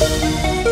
Bye.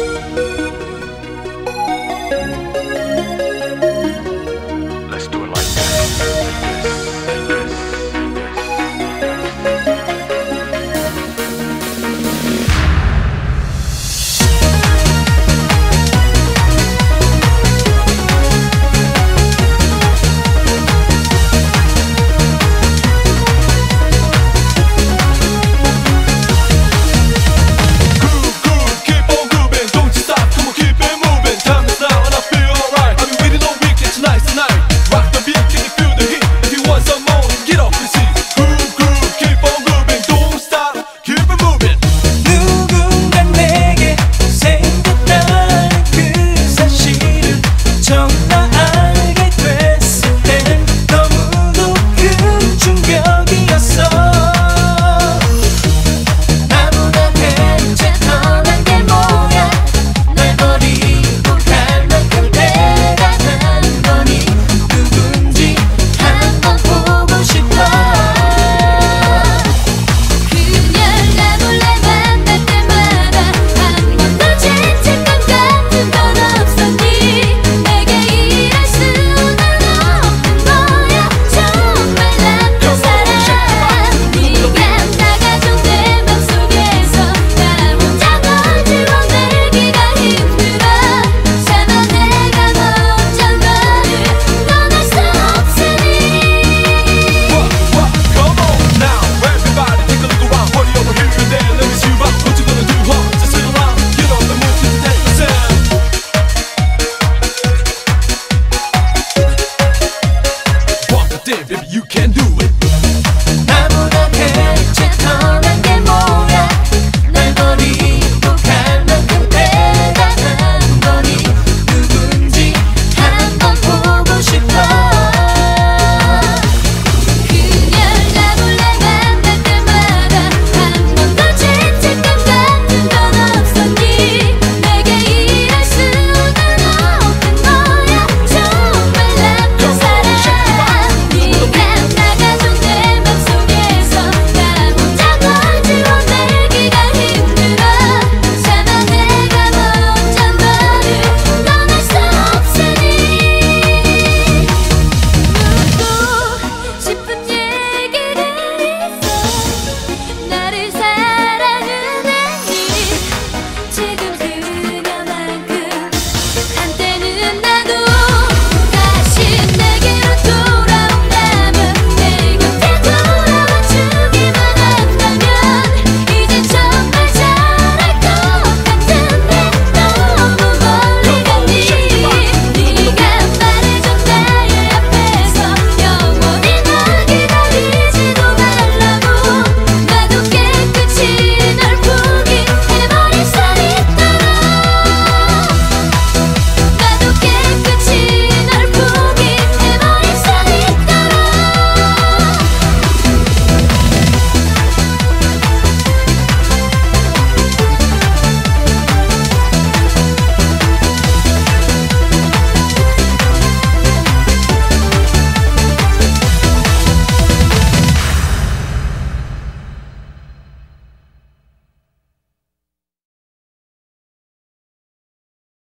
live if you can do it.